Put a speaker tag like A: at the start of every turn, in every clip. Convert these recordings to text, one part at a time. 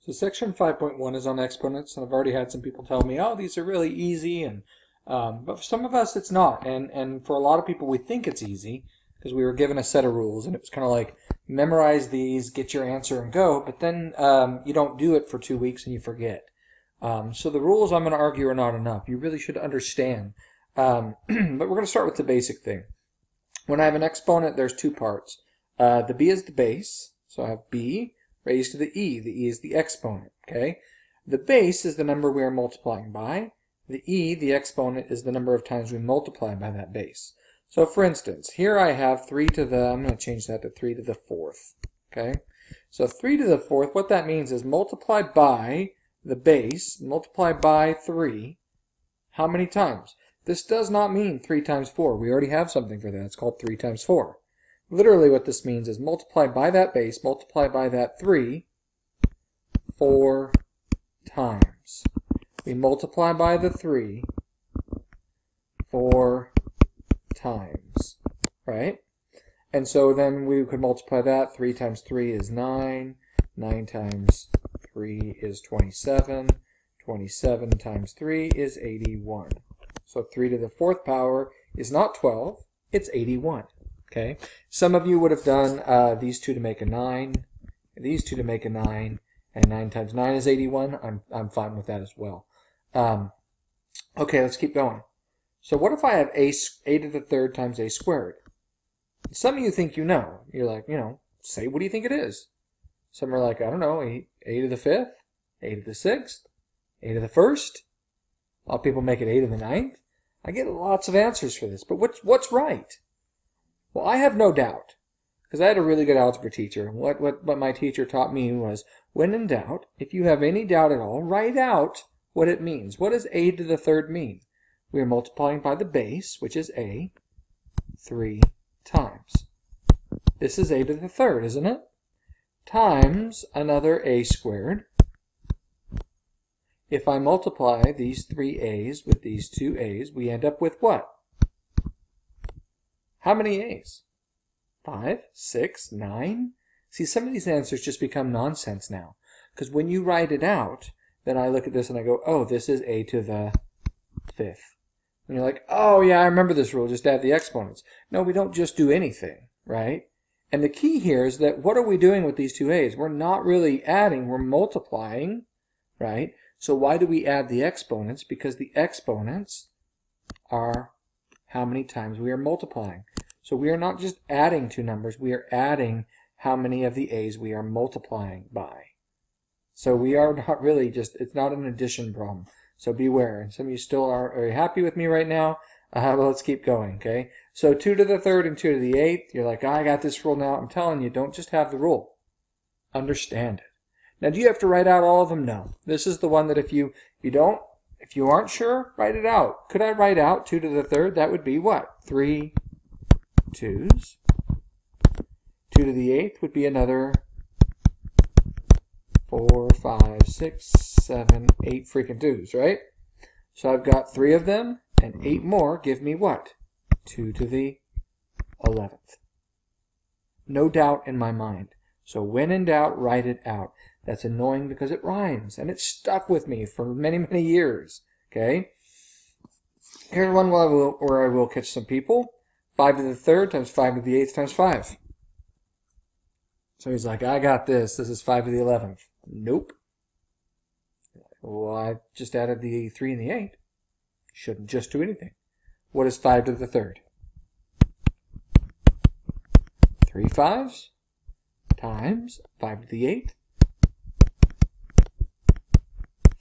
A: So section 5.1 is on exponents, and I've already had some people tell me, oh, these are really easy, and um, but for some of us it's not, and, and for a lot of people we think it's easy, because we were given a set of rules, and it was kind of like, memorize these, get your answer, and go, but then um, you don't do it for two weeks and you forget. Um, so the rules I'm going to argue are not enough. You really should understand. Um, but we're going to start with the basic thing. When I have an exponent, there's two parts. Uh, the b is the base, so I have b, raised to the e. The e is the exponent, okay? The base is the number we are multiplying by. The e, the exponent, is the number of times we multiply by that base. So for instance, here I have 3 to the, I'm going to change that to 3 to the fourth, okay? So 3 to the fourth, what that means is multiply by the base, multiply by 3, how many times? This does not mean 3 times 4. We already have something for that. It's called 3 times 4. Literally what this means is multiply by that base, multiply by that 3, 4 times. We multiply by the 3, 4 times, right? And so then we could multiply that. 3 times 3 is 9. 9 times 3 is 27. 27 times 3 is 81. So 3 to the fourth power is not 12, it's 81. Okay, some of you would have done uh, these two to make a 9, these two to make a 9, and 9 times 9 is 81. I'm, I'm fine with that as well. Um, okay, let's keep going. So what if I have a, a to the third times a squared? Some of you think you know. You're like, you know, say what do you think it is? Some are like, I don't know, a, a to the fifth, a to the sixth, a to the first. A lot of people make it a to the ninth. I get lots of answers for this, but what's, what's right? Well, I have no doubt, because I had a really good algebra teacher. What, what, what my teacher taught me was, when in doubt, if you have any doubt at all, write out what it means. What does a to the third mean? We are multiplying by the base, which is a, three times. This is a to the third, isn't it? Times another a squared. If I multiply these three a's with these two a's, we end up with what? How many A's? Five, six, nine? See, some of these answers just become nonsense now. Because when you write it out, then I look at this and I go, oh, this is a to the fifth. And you're like, oh, yeah, I remember this rule, just add the exponents. No, we don't just do anything, right? And the key here is that what are we doing with these two a's? We're not really adding, we're multiplying, right? So why do we add the exponents? Because the exponents are how many times we are multiplying. So we are not just adding two numbers, we are adding how many of the a's we are multiplying by. So we are not really just, it's not an addition problem. So beware. And some of you still are very happy with me right now. Uh, well, let's keep going, okay? So 2 to the third and 2 to the eighth, you're like, I got this rule now. I'm telling you, don't just have the rule. Understand it. Now, do you have to write out all of them? No. This is the one that if you, you don't if you aren't sure, write it out. Could I write out 2 to the third? That would be what? 3 2's. 2 to the eighth would be another 4, 5, 6, 7, 8 freaking 2's, right? So I've got 3 of them, and 8 more give me what? 2 to the 11th. No doubt in my mind. So when in doubt, write it out. That's annoying because it rhymes, and it stuck with me for many, many years. Okay? Here's one where I will, where I will catch some people. 5 to the third times 5 to the eighth times 5. So he's like, I got this. This is 5 to the 11th. Nope. Well, I just added the 3 and the 8. Shouldn't just do anything. What is 5 to the third? 3 fives times 5 to the 8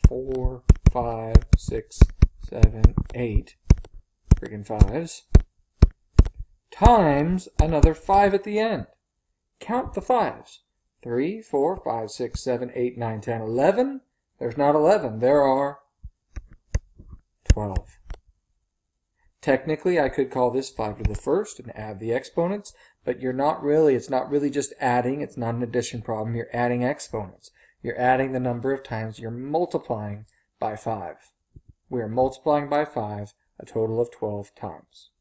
A: four, five, six, seven, eight freaking fives times another five at the end. Count the fives. Three, four, five, six, seven, eight, nine, ten, eleven. There's not eleven. There are twelve. Technically, I could call this 5 to the first and add the exponents, but you're not really, it's not really just adding, it's not an addition problem, you're adding exponents. You're adding the number of times you're multiplying by 5. We are multiplying by 5 a total of 12 times.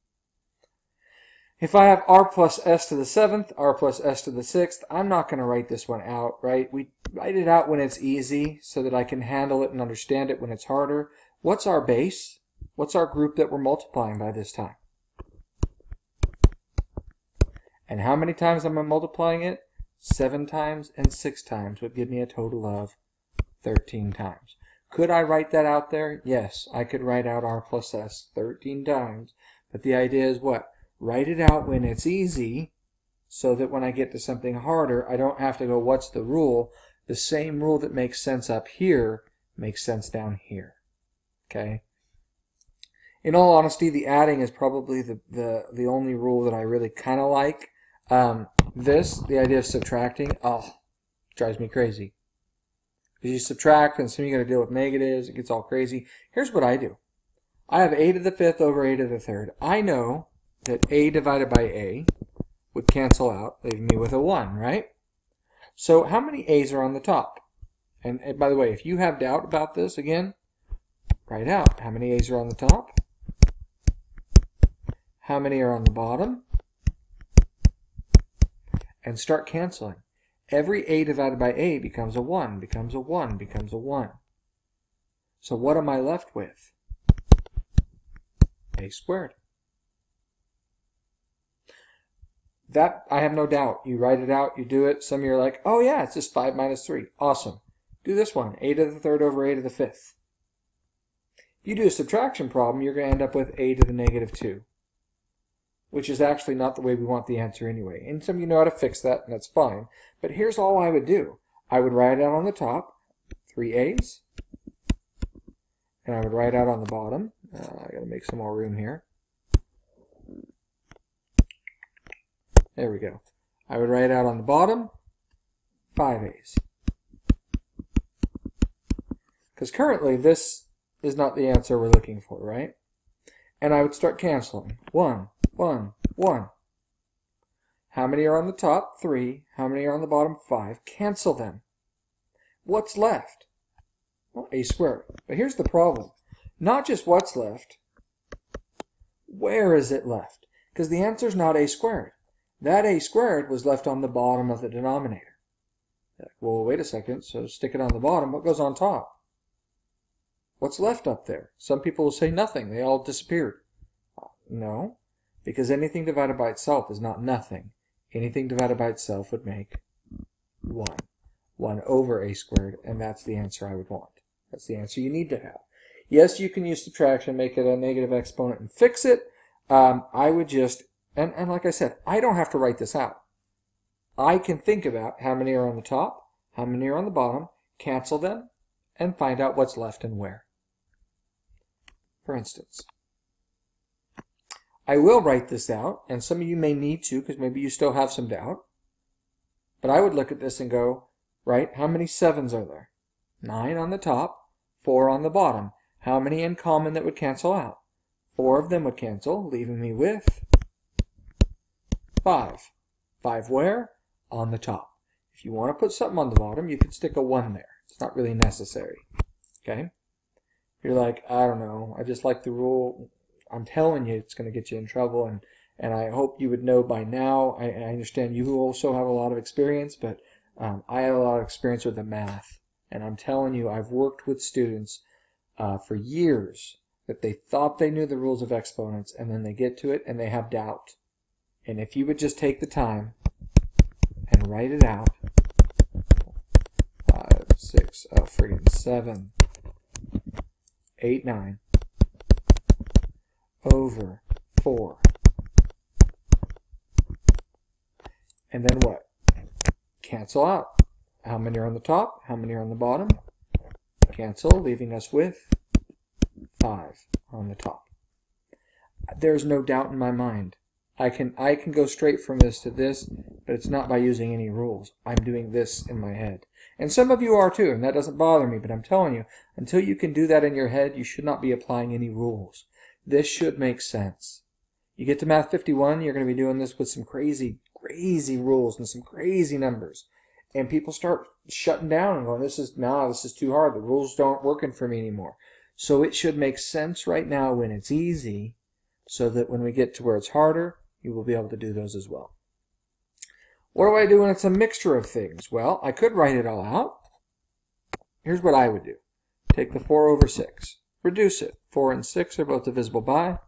A: if I have r plus s to the seventh, r plus s to the sixth, I'm not going to write this one out, right? We write it out when it's easy so that I can handle it and understand it when it's harder. What's our base? What's our group that we're multiplying by this time? And how many times am I multiplying it? Seven times and six times would give me a total of 13 times. Could I write that out there? Yes, I could write out r plus s 13 times. But the idea is what? Write it out when it's easy so that when I get to something harder, I don't have to go, what's the rule? The same rule that makes sense up here makes sense down here. Okay? In all honesty, the adding is probably the, the, the only rule that I really kind of like. Um, this, the idea of subtracting, oh, drives me crazy. Because you subtract and soon you got to deal with negatives, it gets all crazy. Here's what I do. I have a to the fifth over a to the third. I know that a divided by a would cancel out, leaving me with a 1, right? So how many a's are on the top? And, and by the way, if you have doubt about this, again, write out how many a's are on the top, how many are on the bottom, and start canceling. Every a divided by a becomes a 1, becomes a 1, becomes a 1. So what am I left with? a squared. That, I have no doubt. You write it out, you do it. Some of you are like, oh yeah, it's just 5 minus 3. Awesome. Do this one, a to the third over a to the fifth. If you do a subtraction problem, you're going to end up with a to the negative 2, which is actually not the way we want the answer anyway. And some of you know how to fix that, and that's fine. But here's all I would do. I would write out on the top, 3 a's, and I would write out on the bottom, uh, I got to make some more room here. There we go. I would write out on the bottom 5 A's. Because currently this is not the answer we're looking for, right? And I would start canceling. 1, 1, 1. How many are on the top? 3. How many are on the bottom? 5. Cancel them. What's left? Well, a squared. But here's the problem. Not just what's left, where is it left? Because the answer is not a squared. That a squared was left on the bottom of the denominator. Well, wait a second, so stick it on the bottom. What goes on top? What's left up there? Some people will say nothing. They all disappeared. Uh, no, because anything divided by itself is not nothing. Anything divided by itself would make 1. 1 over a squared, and that's the answer I would want. That's the answer you need to have. Yes, you can use subtraction, make it a negative exponent and fix it. Um, I would just, and, and like I said, I don't have to write this out. I can think about how many are on the top, how many are on the bottom, cancel them, and find out what's left and where. For instance, I will write this out, and some of you may need to because maybe you still have some doubt. But I would look at this and go, right, how many sevens are there? Nine on the top, four on the bottom. How many in common that would cancel out? Four of them would cancel, leaving me with five. Five where? On the top. If you want to put something on the bottom, you could stick a one there. It's not really necessary. Okay? You're like, I don't know, I just like the rule. I'm telling you, it's going to get you in trouble, and, and I hope you would know by now. I, I understand you also have a lot of experience, but um, I have a lot of experience with the math. And I'm telling you, I've worked with students uh, for years that they thought they knew the rules of exponents and then they get to it and they have doubt. And if you would just take the time and write it out, five, six, oh friggin' seven, eight, nine, over four. And then what? Cancel out. How many are on the top? How many are on the bottom? Cancel, leaving us with 5 on the top. There's no doubt in my mind. I can I can go straight from this to this, but it's not by using any rules. I'm doing this in my head. And some of you are too, and that doesn't bother me, but I'm telling you, until you can do that in your head, you should not be applying any rules. This should make sense. You get to Math 51, you're going to be doing this with some crazy, crazy rules and some crazy numbers and people start shutting down and going, "This is nah, this is too hard. The rules aren't working for me anymore." So it should make sense right now when it's easy, so that when we get to where it's harder, you will be able to do those as well. What do I do when it's a mixture of things? Well, I could write it all out. Here's what I would do. Take the 4 over 6. Reduce it. 4 and 6 are both divisible by.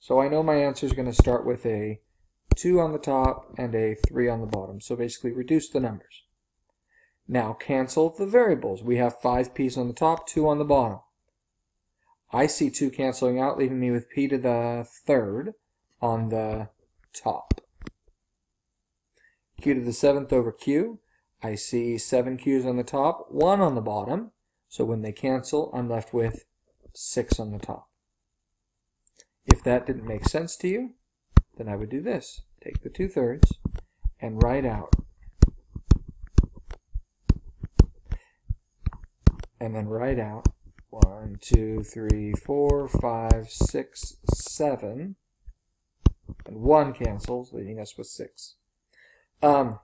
A: So I know my answer is going to start with a 2 on the top and a 3 on the bottom. So basically reduce the numbers. Now cancel the variables. We have 5p's on the top, 2 on the bottom. I see 2 canceling out, leaving me with p to the third on the top. q to the seventh over q. I see 7 q's on the top, 1 on the bottom. So when they cancel, I'm left with 6 on the top. If that didn't make sense to you, then I would do this. Take the 2 thirds and write out. And then write out 1, 2, 3, 4, 5, 6, 7. And 1 cancels, leaving us with 6. Um,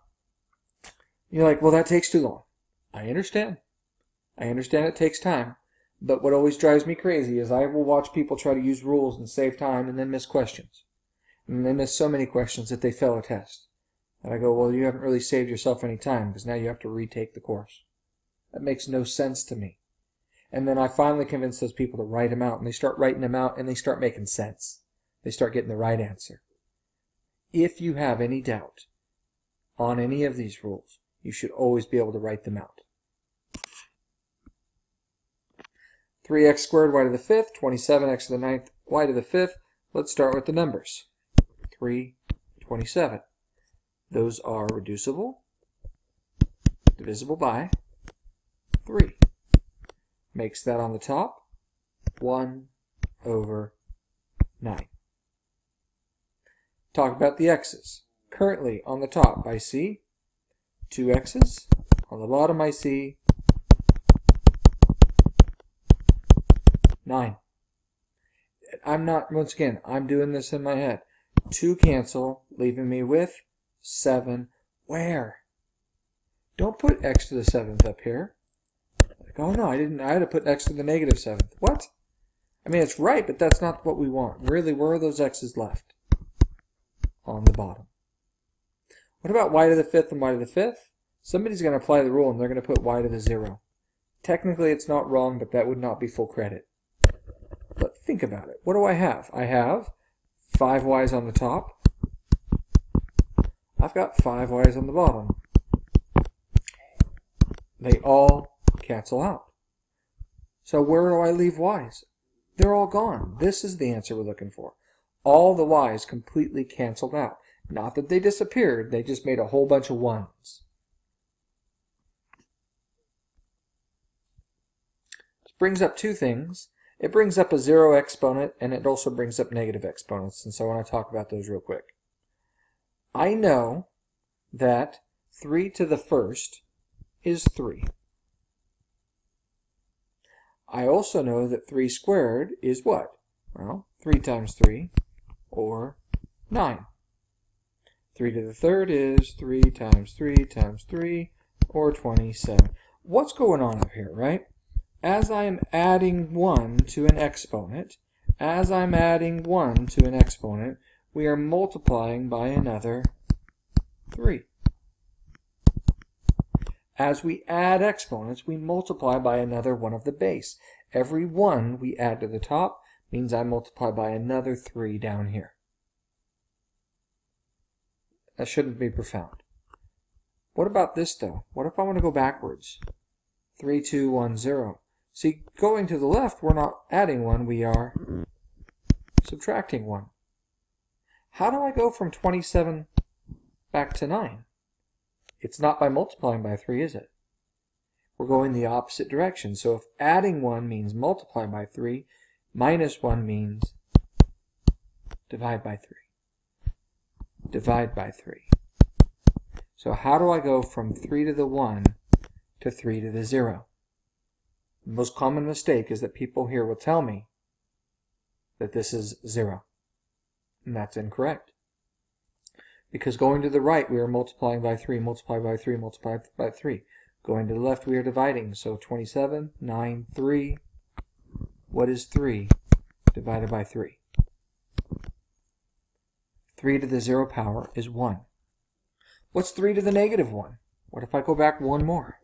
A: you're like, well, that takes too long. I understand. I understand it takes time. But what always drives me crazy is I will watch people try to use rules and save time and then miss questions. And they miss so many questions that they fail a test. And I go, well, you haven't really saved yourself any time because now you have to retake the course. That makes no sense to me. And then I finally convince those people to write them out, and they start writing them out, and they start making sense. They start getting the right answer. If you have any doubt on any of these rules, you should always be able to write them out. 3x squared y to the fifth, 27x to the ninth y to the fifth. Let's start with the numbers. 3, 27. Those are reducible, divisible by 3. Makes that on the top 1 over 9. Talk about the x's. Currently on the top I see two x's. On the bottom I see 9. I'm not, once again, I'm doing this in my head. 2 cancel, leaving me with 7. Where? Don't put x to the 7th up here. Like, oh no, I didn't, I had to put x to the negative 7th. What? I mean, it's right, but that's not what we want. Really, where are those x's left? On the bottom. What about y to the 5th and y to the 5th? Somebody's going to apply the rule and they're going to put y to the 0. Technically, it's not wrong, but that would not be full credit. Think about it. What do I have? I have 5 y's on the top. I've got 5 y's on the bottom. They all cancel out. So where do I leave y's? They're all gone. This is the answer we're looking for. All the y's completely canceled out. Not that they disappeared, they just made a whole bunch of ones. This brings up two things. It brings up a zero exponent, and it also brings up negative exponents, and so I want to talk about those real quick. I know that 3 to the first is 3. I also know that 3 squared is what? Well, 3 times 3, or 9. 3 to the third is 3 times 3 times 3, or 27. What's going on up here, right? As I'm adding 1 to an exponent, as I'm adding 1 to an exponent, we are multiplying by another 3. As we add exponents, we multiply by another one of the base. Every 1 we add to the top means I multiply by another 3 down here. That shouldn't be profound. What about this though? What if I want to go backwards? 3, 2, 1, 0. See, going to the left, we're not adding 1, we are subtracting 1. How do I go from 27 back to 9? It's not by multiplying by 3, is it? We're going the opposite direction. So if adding 1 means multiply by 3, minus 1 means divide by 3 divide by 3. So how do I go from 3 to the 1 to 3 to the 0? The most common mistake is that people here will tell me that this is 0. And that's incorrect. Because going to the right, we are multiplying by 3, multiply by 3, multiply by 3. Going to the left, we are dividing. So 27, 9, 3. What is 3 divided by 3? 3 to the 0 power is 1. What's 3 to the negative 1? What if I go back one more?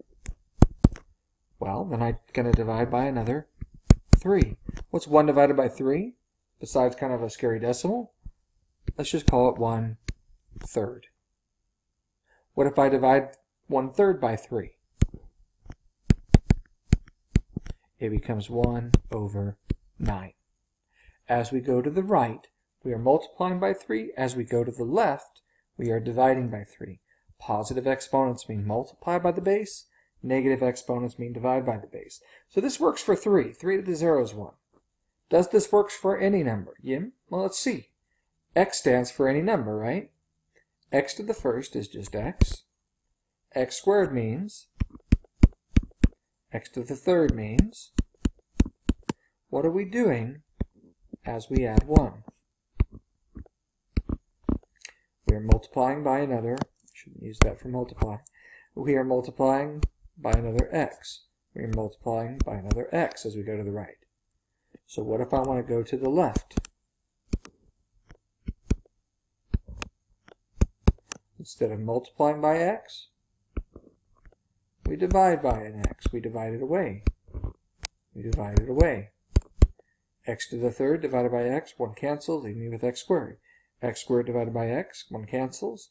A: Well, then I'm going to divide by another 3. What's 1 divided by 3? Besides kind of a scary decimal? Let's just call it 1 third. What if I divide 1 third by 3? It becomes 1 over 9. As we go to the right, we are multiplying by 3. As we go to the left, we are dividing by 3. Positive exponents mean multiply by the base. Negative exponents mean divide by the base. So this works for 3. 3 to the 0 is 1. Does this work for any number? Yim? Well, let's see. x stands for any number, right? x to the first is just x. x squared means x to the third means what are we doing as we add 1? We are multiplying by another, shouldn't use that for multiply. We are multiplying by another x. We are multiplying by another x as we go to the right. So what if I want to go to the left? Instead of multiplying by x, we divide by an x. We divide it away. We divide it away. x to the third divided by x, 1 cancels, leaving me with x squared. x squared divided by x, 1 cancels.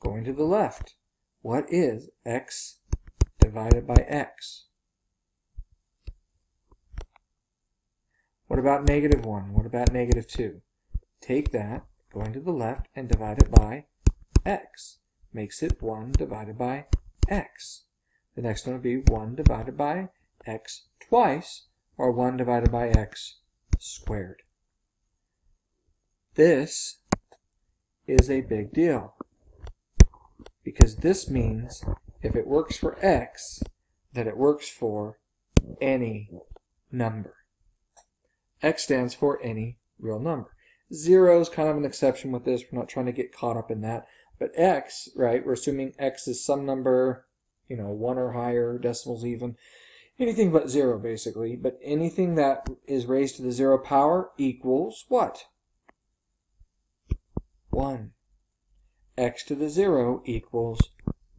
A: Going to the left. What is x divided by x? What about negative 1? What about negative 2? Take that, going to the left, and divide it by x. Makes it 1 divided by x. The next one would be 1 divided by x twice, or 1 divided by x squared. This is a big deal because this means if it works for x, that it works for any number. X stands for any real number. Zero is kind of an exception with this. We're not trying to get caught up in that. But X, right, we're assuming X is some number, you know, one or higher, decimals even. Anything but zero, basically. But anything that is raised to the zero power equals what? 1. X to the zero equals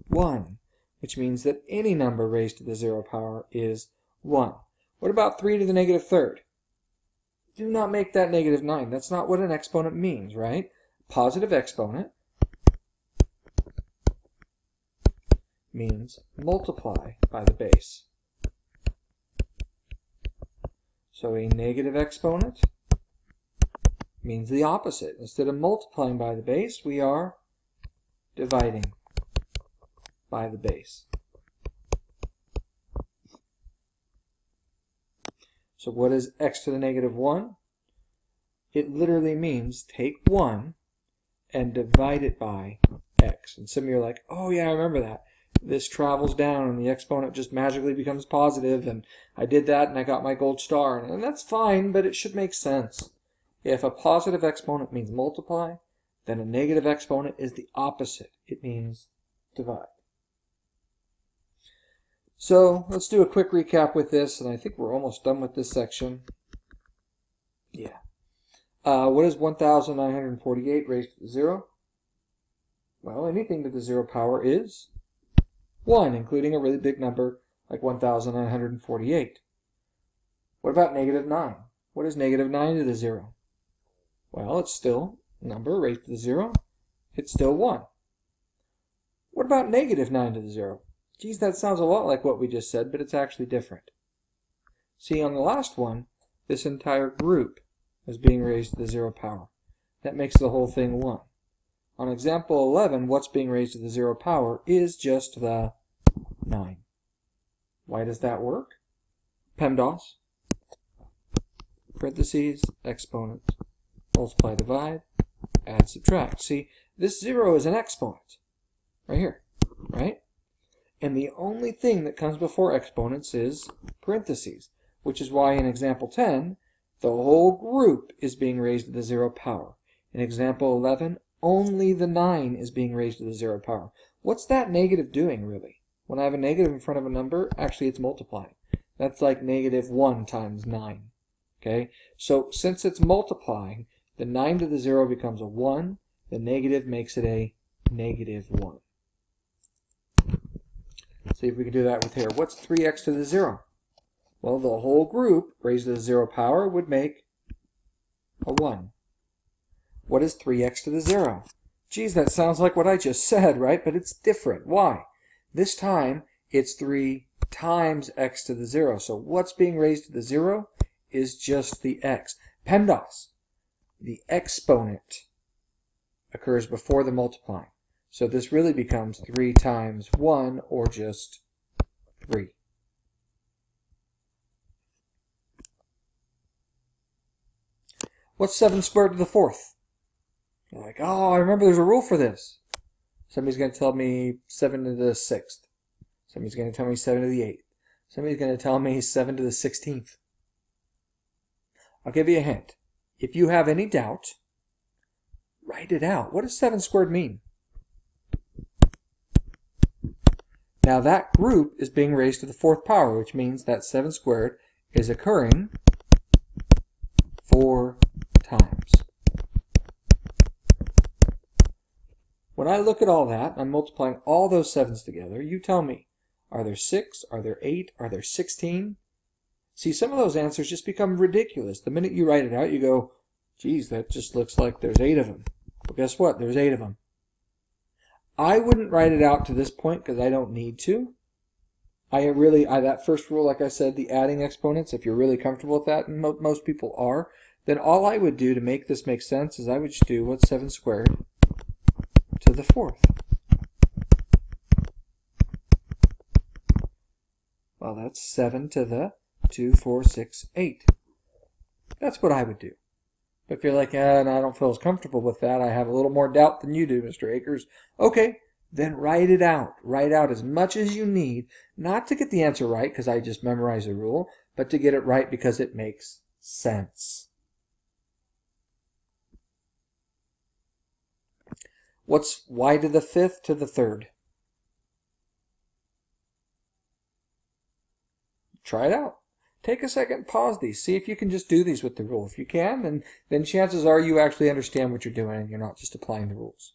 A: 1, which means that any number raised to the zero power is 1. What about 3 to the negative third? do not make that negative 9. That's not what an exponent means, right? Positive exponent means multiply by the base. So a negative exponent means the opposite. Instead of multiplying by the base, we are dividing by the base. So what is x to the negative 1? It literally means take 1 and divide it by x. And some of you are like, oh yeah, I remember that. This travels down and the exponent just magically becomes positive and I did that and I got my gold star. And that's fine, but it should make sense. If a positive exponent means multiply, then a negative exponent is the opposite. It means divide. So let's do a quick recap with this, and I think we're almost done with this section. Yeah. Uh, what is 1,948 raised to the 0? Well, anything to the 0 power is 1, including a really big number like 1,948. What about negative 9? What is negative 9 to the 0? Well, it's still a number raised to the 0. It's still 1. What about negative 9 to the 0? Geez, that sounds a lot like what we just said, but it's actually different. See, on the last one, this entire group is being raised to the zero power. That makes the whole thing 1. On example 11, what's being raised to the zero power is just the 9. Why does that work? PEMDAS, parentheses, exponent, multiply, divide, add, subtract. See, this 0 is an exponent, right here, right? And the only thing that comes before exponents is parentheses, which is why in example 10, the whole group is being raised to the zero power. In example 11, only the 9 is being raised to the zero power. What's that negative doing, really? When I have a negative in front of a number, actually it's multiplying. That's like negative 1 times 9. Okay, so since it's multiplying, the 9 to the 0 becomes a 1, The negative makes it a negative 1. See if we can do that with here. What's 3x to the 0? Well, the whole group raised to the 0 power would make a 1. What is 3x to the 0? Geez, that sounds like what I just said, right? But it's different. Why? This time, it's 3 times x to the 0. So what's being raised to the 0 is just the x. PEMDAS, the exponent occurs before the multiplying. So this really becomes 3 times 1, or just 3. What's 7 squared to the fourth? You're like, oh, I remember there's a rule for this. Somebody's going to tell me 7 to the sixth. Somebody's going to tell me 7 to the eighth. Somebody's going to tell me 7 to the 16th. I'll give you a hint. If you have any doubt, write it out. What does 7 squared mean? Now that group is being raised to the fourth power, which means that 7 squared is occurring four times. When I look at all that, I'm multiplying all those sevens together, you tell me, are there six? Are there eight? Are there 16? See, some of those answers just become ridiculous. The minute you write it out, you go, geez, that just looks like there's eight of them. Well, guess what? There's eight of them. I wouldn't write it out to this point because I don't need to. I really, I, that first rule, like I said, the adding exponents, if you're really comfortable with that, and mo most people are, then all I would do to make this make sense is I would just do what's 7 squared to the fourth. Well, that's 7 to the 2, 4, 6, 8. That's what I would do. But if you're like, eh, I don't feel as comfortable with that, I have a little more doubt than you do, Mr. Acres. Okay, then write it out. Write out as much as you need, not to get the answer right because I just memorized the rule, but to get it right because it makes sense. What's y to the fifth to the third? Try it out. Take a second, pause these, see if you can just do these with the rule. If you can, then, then chances are you actually understand what you're doing and you're not just applying the rules.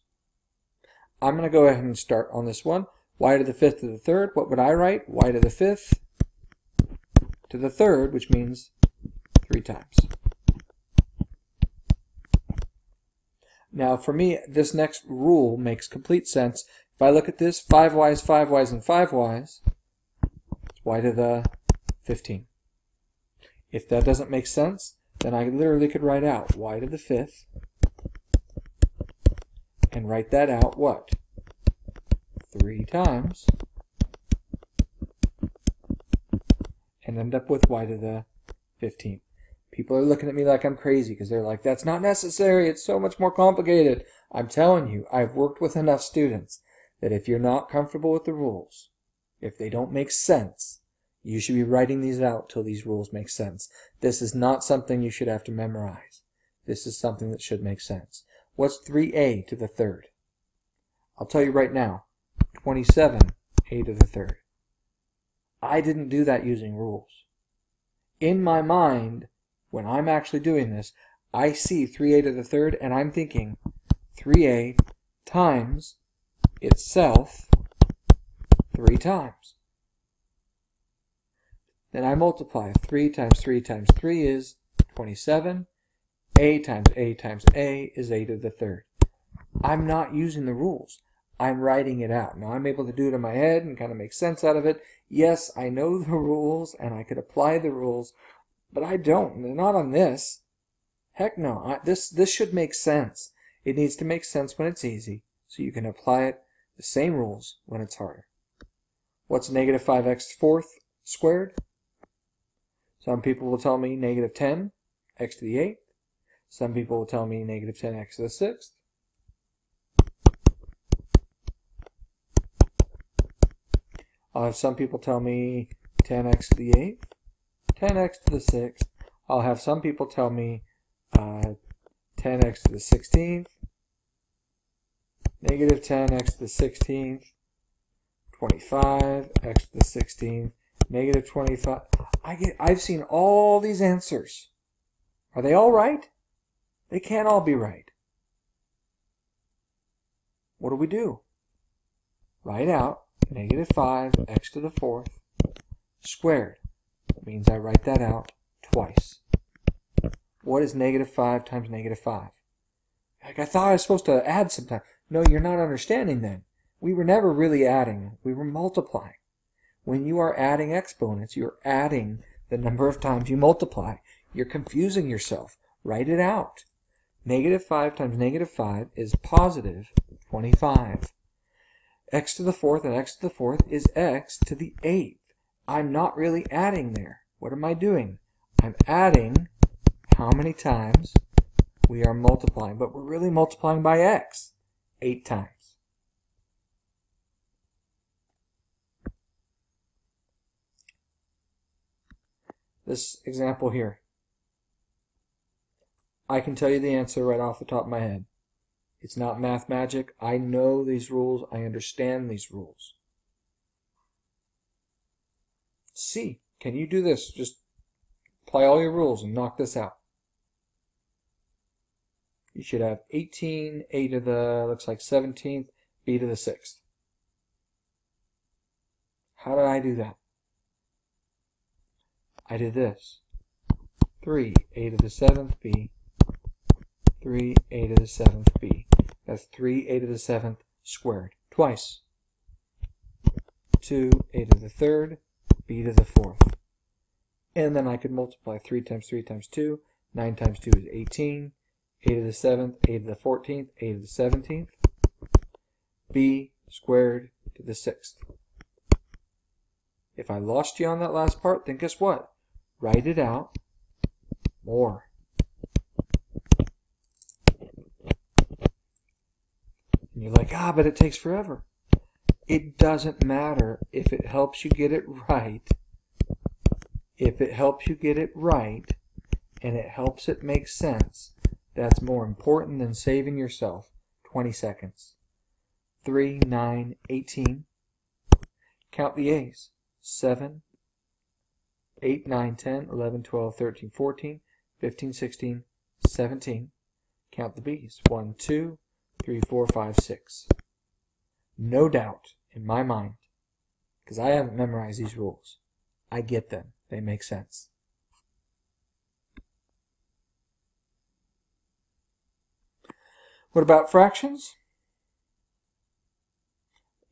A: I'm going to go ahead and start on this one. y to the fifth to the third. What would I write? y to the fifth to the third, which means three times. Now, for me, this next rule makes complete sense. If I look at this, 5y's, 5y's, and 5y's, y to the 15. If that doesn't make sense, then I literally could write out y to the fifth and write that out what? Three times and end up with y to the 15th. People are looking at me like I'm crazy because they're like, that's not necessary. It's so much more complicated. I'm telling you, I've worked with enough students that if you're not comfortable with the rules, if they don't make sense, you should be writing these out till these rules make sense. This is not something you should have to memorize. This is something that should make sense. What's 3a to the third? I'll tell you right now, 27a to the third. I didn't do that using rules. In my mind, when I'm actually doing this, I see 3a to the third and I'm thinking 3a times itself three times. Then I multiply 3 times 3 times 3 is 27 a times a times a is a to the third. I'm not using the rules. I'm writing it out. Now I'm able to do it in my head and kind of make sense out of it. Yes, I know the rules and I could apply the rules, but I don't. Not on this. Heck no. I, this this should make sense. It needs to make sense when it's easy, so you can apply it the same rules when it's harder. What's negative 5x fourth squared? Some people will tell me negative 10 x to the 8th. Some people will tell me negative 10x to the sixth. I'll have some people tell me 10x to the 8th, 10x to the 6th. I'll have some people tell me uh, 10x to the 16th, negative 10x to the 16th, 25x to the 16th, negative 25. I get, I've seen all these answers. Are they all right? They can't all be right. what do we do? Write out negative 5 x to the fourth squared. That means I write that out twice. What is negative 5 times negative 5? Like, I thought I was supposed to add sometimes. No, you're not understanding then. We were never really adding. We were multiplying. When you are adding exponents, you're adding the number of times you multiply. You're confusing yourself. Write it out. Negative 5 times negative 5 is positive 25. x to the fourth and x to the fourth is x to the eighth. I'm not really adding there. What am I doing? I'm adding how many times we are multiplying, but we're really multiplying by x eight times. This example here. I can tell you the answer right off the top of my head. It's not math magic. I know these rules. I understand these rules. C. Can you do this? Just apply all your rules and knock this out. You should have 18, a to the, looks like 17th, b to the 6th. How did I do that? I did this. 3, a to the 7th, b 3 a to the 7th b. That's 3 a to the 7th squared, twice. 2 a to the 3rd, b to the 4th. And then I could multiply 3 times 3 times 2. 9 times 2 is 18. a to the 7th, a to the 14th, a to the 17th. b squared to the 6th. If I lost you on that last part, then guess what? Write it out more. And you're like, ah, but it takes forever. It doesn't matter if it helps you get it right. If it helps you get it right and it helps it make sense, that's more important than saving yourself 20 seconds. 3, 9, 18. Count the A's. 7, 8, 9, 10, 11, 12, 13, 14, 15, 16, 17. Count the B's. 1, 2, three, four, five, six. No doubt in my mind, because I haven't memorized these rules. I get them. They make sense. What about fractions?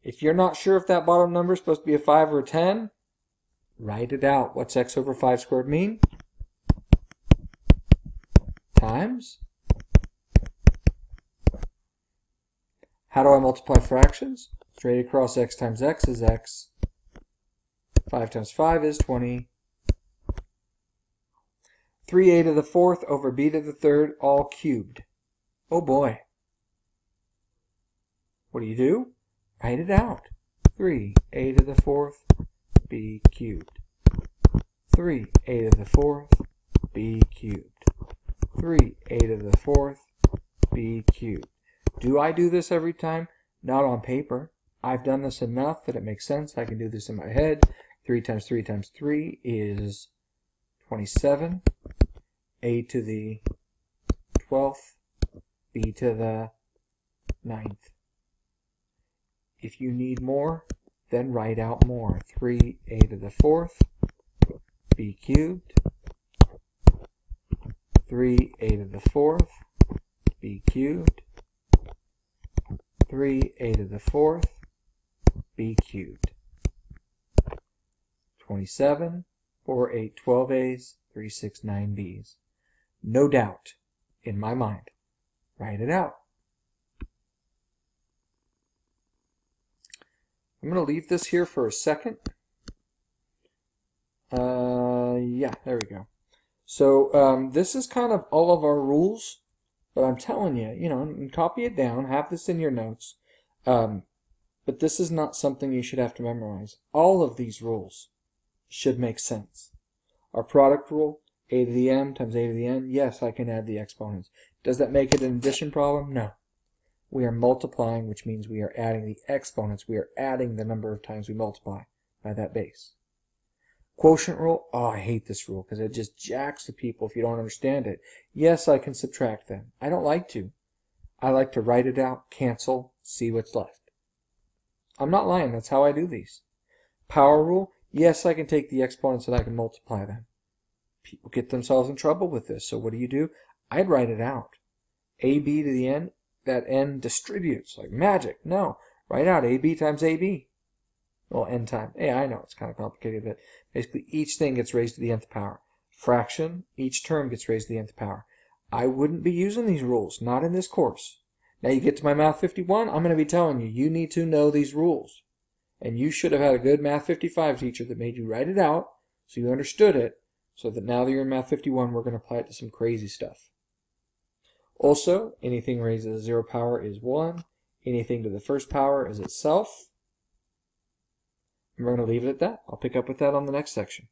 A: If you're not sure if that bottom number is supposed to be a 5 or a 10, write it out. What's x over 5 squared mean? Times How do I multiply fractions? Straight across x times x is x. 5 times 5 is 20. 3a to the fourth over b to the third, all cubed. Oh boy. What do you do? Write it out. 3a to the fourth, b cubed. 3a to the fourth, b cubed. 3a to the fourth, b cubed. Do I do this every time? Not on paper. I've done this enough that it makes sense. I can do this in my head. 3 times 3 times 3 is 27. A to the 12th, B to the 9th. If you need more, then write out more. 3a to the 4th, b cubed. 3a to the 4th, b cubed. 3a to the fourth, b cubed. 27, 4, 8, 12 a's, 3, 6, 9 b's. No doubt, in my mind. Write it out. I'm going to leave this here for a second. Uh, yeah, there we go. So um, this is kind of all of our rules but I'm telling you, you know, copy it down, have this in your notes. Um, but this is not something you should have to memorize. All of these rules should make sense. Our product rule, a to the m times a to the n, yes, I can add the exponents. Does that make it an addition problem? No. We are multiplying, which means we are adding the exponents. We are adding the number of times we multiply by that base. Quotient rule, oh, I hate this rule because it just jacks the people if you don't understand it. Yes, I can subtract them. I don't like to. I like to write it out, cancel, see what's left. I'm not lying, that's how I do these. Power rule, yes, I can take the exponents and I can multiply them. People get themselves in trouble with this, so what do you do? I'd write it out. AB to the n, that n distributes like magic. No, write out AB times AB. Well, n times. Hey, I know it's kind of complicated, but basically each thing gets raised to the nth power. Fraction, each term gets raised to the nth power. I wouldn't be using these rules, not in this course. Now you get to my Math 51, I'm going to be telling you, you need to know these rules. And you should have had a good Math 55 teacher that made you write it out so you understood it, so that now that you're in Math 51, we're going to apply it to some crazy stuff. Also, anything raised to the zero power is 1. Anything to the first power is itself. And we're going to leave it at that. I'll pick up with that on the next section.